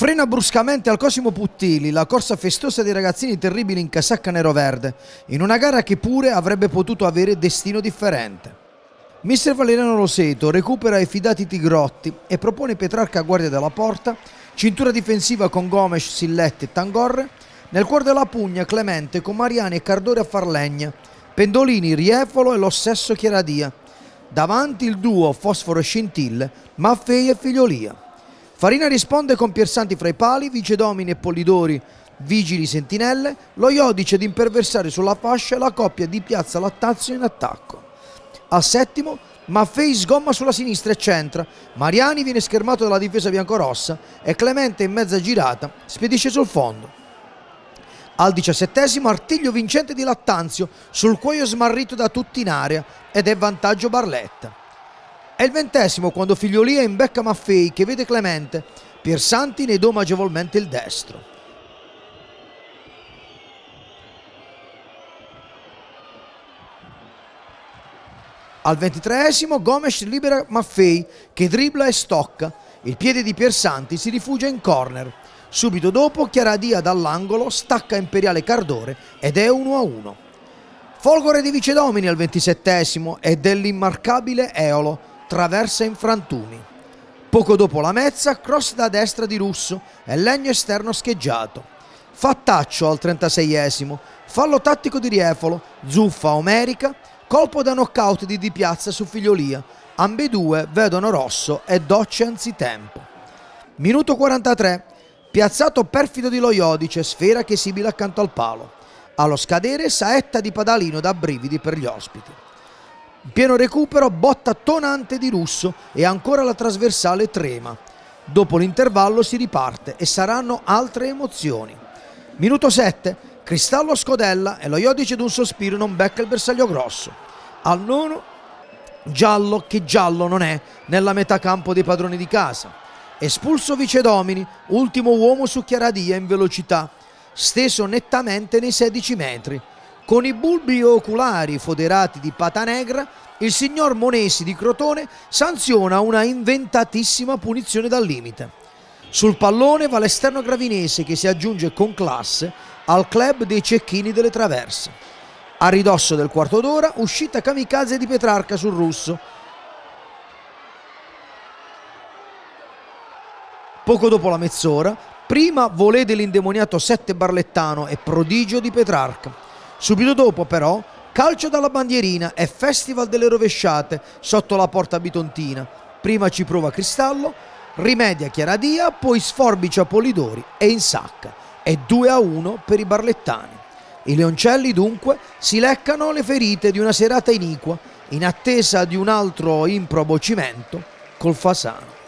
Frena bruscamente al Cosimo Puttili la corsa festosa dei ragazzini terribili in casacca nero-verde, in una gara che pure avrebbe potuto avere destino differente. Mister Valeriano Roseto recupera i fidati Tigrotti e propone Petrarca a guardia della porta, cintura difensiva con Gomes, Silletti e Tangorre, nel cuore della pugna Clemente con Mariani e Cardore a far legna, Pendolini, Riefolo e lo stesso Chiaradia. Davanti il duo Fosforo e Scintille, Maffei e Figliolia. Farina risponde con Piersanti fra i pali, Vicedomini e Polidori, vigili sentinelle, lo Iodice ad imperversare sulla fascia la coppia di Piazza Lattazio in attacco. Al settimo, Maffei sgomma sulla sinistra e centra, Mariani viene schermato dalla difesa biancorossa e Clemente in mezza girata spedisce sul fondo. Al diciassettesimo artiglio vincente di Lattanzio sul cuoio smarrito da tutti in area ed è vantaggio Barletta. È il ventesimo quando Figliolia imbecca Maffei che vede Clemente. Piersanti ne doma agevolmente il destro. Al ventitreesimo Gomes libera Maffei che dribbla e stocca. Il piede di Piersanti si rifugia in corner. Subito dopo Chiaradia dall'angolo stacca Imperiale Cardore ed è 1-1. Folgore di Vicedomini al ventisettesimo e dell'immarcabile Eolo traversa in frantumi. Poco dopo la mezza, cross da destra di Russo e legno esterno scheggiato. Fattaccio al 36esimo, fallo tattico di Riefolo, zuffa omerica, colpo da knockout di Di Piazza su Figliolia. Ambedue vedono rosso e docce anzitempo. Minuto 43, piazzato perfido di Loiodice, sfera che sibila accanto al palo. Allo scadere saetta di Padalino da brividi per gli ospiti. Pieno recupero, botta tonante di Russo e ancora la trasversale trema. Dopo l'intervallo si riparte e saranno altre emozioni. Minuto 7, Cristallo scodella e lo Iodice d'un sospiro non becca il bersaglio grosso. Al nono, giallo che giallo non è nella metà campo dei padroni di casa. Espulso Vicedomini, ultimo uomo su Chiaradia in velocità, steso nettamente nei 16 metri. Con i bulbi oculari foderati di pata negra, il signor Monesi di Crotone sanziona una inventatissima punizione dal limite. Sul pallone va l'esterno gravinese che si aggiunge con classe al club dei cecchini delle traverse. A ridosso del quarto d'ora, uscita kamikaze di Petrarca sul russo. Poco dopo la mezz'ora, prima volè dell'indemoniato Sette Barlettano e prodigio di Petrarca. Subito dopo, però, calcio dalla bandierina e festival delle rovesciate sotto la porta bitontina. Prima ci prova Cristallo, rimedia Chiaradia, poi sforbicia Polidori e insacca. È 2 a 1 per i barlettani. I leoncelli dunque si leccano le ferite di una serata iniqua in attesa di un altro improbo cimento col Fasano.